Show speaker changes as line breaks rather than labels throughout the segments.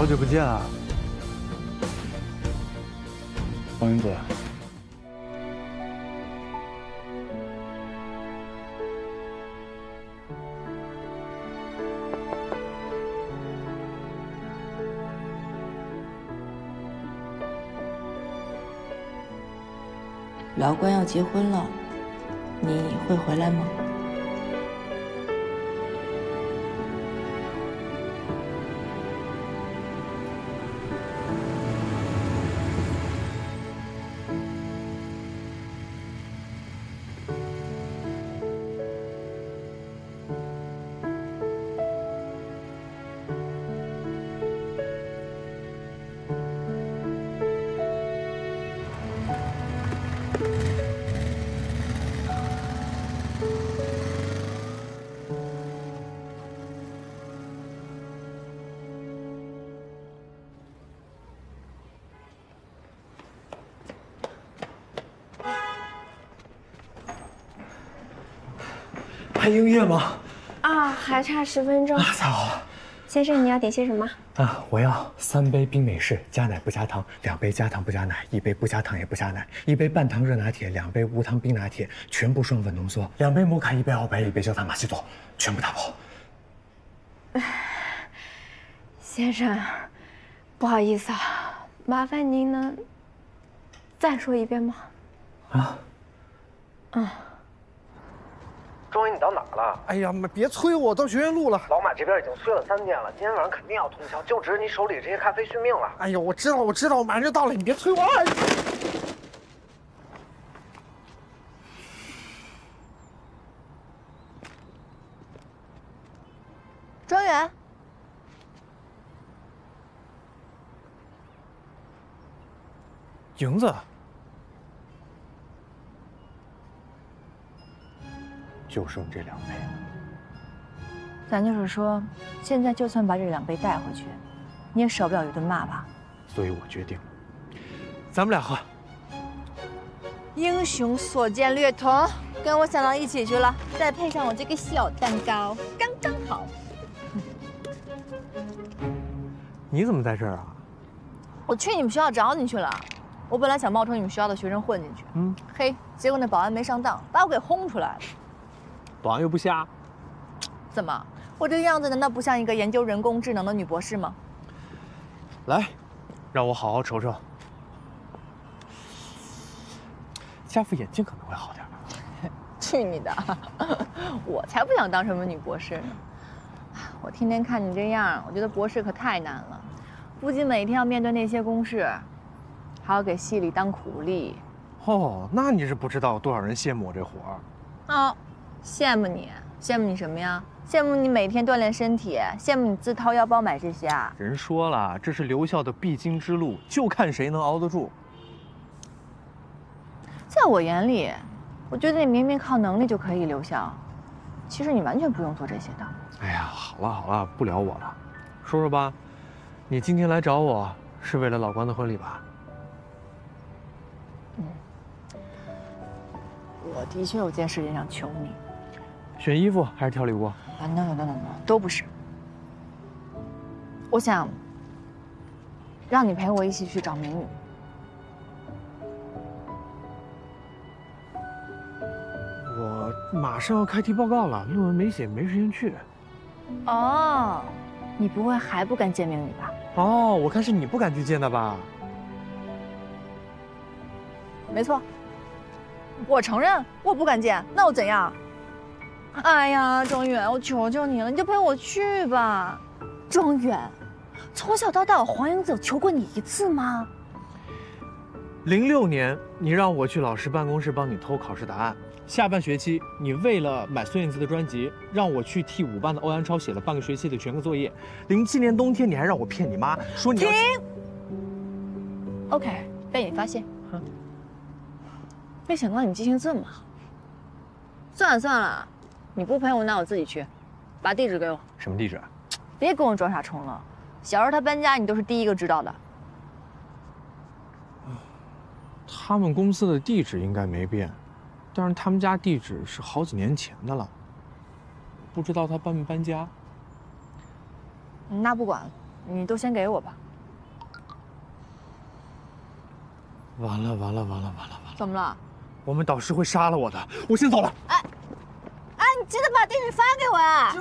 好久不见啊，
王云子。
老关要结婚了，你会回来吗？
还音乐吗？
啊，还差十分钟。
那太好了！
先生，你要点些什么？
啊，我要三杯冰美式，加奶不加糖；两杯加糖不加奶；一杯不加糖也不加奶；一杯半糖热拿铁；两杯无糖冰拿铁，全部双粉浓缩；两杯摩卡；一杯澳白；一杯焦糖玛奇朵，全部打包。
先生，不好意思啊，麻烦您能再说一遍吗？
啊？
嗯。
庄宇，你到哪儿了？
哎呀妈，别催我，到学院路了。
老马这边已经催了三天了，今天晚上肯定要通宵，就指着你手里这些咖啡续命了。
哎呀，我知道，我知道，我马上就到了，你别催我。
庄园，
莹子。就剩这两杯了。
咱就是说，现在就算把这两杯带回去，你也少不了一顿骂吧。
所以我决定，咱们俩喝。
英雄所见略同，跟我想到一起去了。再配上我这个小蛋糕，刚刚好。
你怎么在这儿啊？
我去你们学校找你去了。我本来想冒充你们学校的学生混进去，嗯，嘿，结果那保安没上当，把我给轰出来了。
保安又不瞎，
怎么？我这个样子难道不像一个研究人工智能的女博士吗？
来，让我好好瞅瞅。加副眼镜可能会好点。
去你的！我才不想当什么女博士呢。我天天看你这样，我觉得博士可太难了，不仅每天要面对那些公式，还要给系里当苦力。
哦，那你是不知道多少人羡慕我这活
儿。啊。羡慕你，羡慕你什么呀？羡慕你每天锻炼身体，羡慕你自掏腰包买这些啊！
人说了，这是留校的必经之路，就看谁能熬得住。
在我眼里，我觉得你明明靠能力就可以留校，其实你完全不用做这些的。
哎呀，好了好了，不聊我了，说说吧，你今天来找我是为了老关的婚礼吧？
嗯，我的确有件事情想求你。
选衣服还是挑礼物？啊
，no no no no，都不是。我想让你陪我一起去找美女。
我马上要开题报告了，论文没写，没时间去。
哦，你不会还不敢见明宇吧？
哦，我看是你不敢去见她吧？
没错，我承认我不敢见，那又怎样？哎呀，庄远，我求求你了，你就陪我去吧。庄远，从小到大，黄英子有求过你一次吗？
零六年，你让我去老师办公室帮你偷考试答案。下半学期，你为了买孙燕姿的专辑，让我去替五班的欧阳超写了半个学期的全科作业。零七年冬天，你还让我骗你妈说你
停。OK，被你发现。没想到你记性这么好。算了算了。你不陪我，那我自己去。把地址给我。
什么地址？
别跟我装傻充愣。小时候他搬家，你都是第一个知道的。
他们公司的地址应该没变，但是他们家地址是好几年前的了。不知道他搬没搬家。
那不管，你都先给我吧。
完了完了完了完了完了！
怎么了？
我们导师会杀了我的，我先走了。
哎，你记得把地址发给我啊！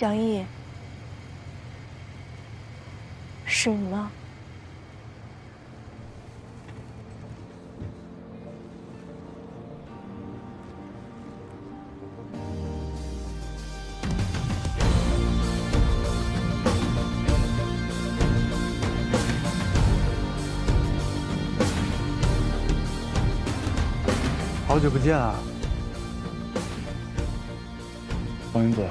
杨毅，是你吗？
好久不见啊，
王云子，